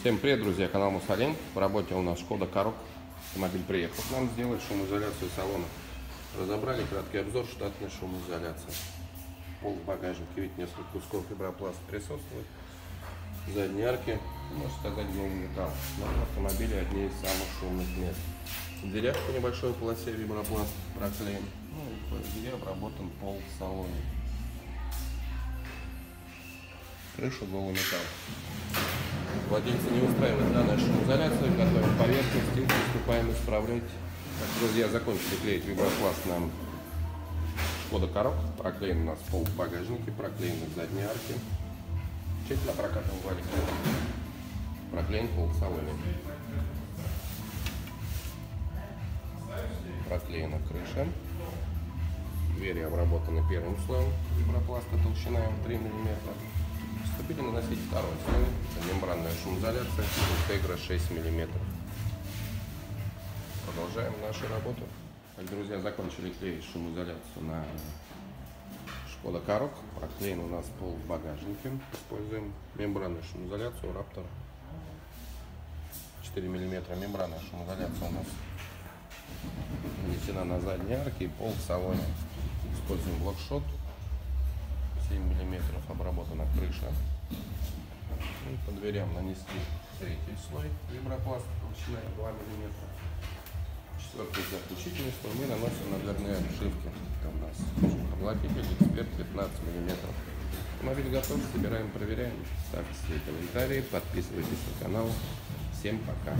Всем привет, друзья, канал Мусалин. В работе у нас Шкода Корок. Автомобиль приехал к нам сделать шумоизоляцию салона. Разобрали краткий обзор штатной шумоизоляции. Пол в багажнике, видите, несколько кусков фибропласта присутствует. Задние арки, можно сказать, новый металл. Но автомобиле одни из самых шумных мест. В дверях по небольшой полосе вибропласт проклеен. Ну и двери обработан пол в салоне. Крыша голый металл. Владельцы не устраивает данная шумоизоляция, готовим поверхности, приступаем исправлять. Так, друзья, закончили клеить вибропласт нам Шкода Корок. Проклеен у нас пол в багажнике, проклеены задние арки. Тщательно прокатываем валик. Проклеен пол в салоне. Проклеена крыша. Двери обработаны первым слоем вибропласта толщина 3 мм. Приступили наносить второй слой. Это мембранная шумоизоляция Integra 6 мм. Продолжаем нашу работу. Так, друзья, закончили клеить шумоизоляцию на Шкода Корок. Проклеен у нас пол в багажнике. Используем мембранную шумоизоляцию Raptor 4 мм. Мембранная шумоизоляция у нас нанесена на задние арки и пол в салоне. Используем блокшот 7 мм обработана крыша. И по дверям нанесли третий слой вибропласт толщиной 2 мм. Четвертый заключительный слой мы наносим на дверные обшивки. Это у нас обладитель эксперт 15 мм. Автомобиль готов, собираем, проверяем. Ставьте свои комментарии, подписывайтесь на канал. Всем пока.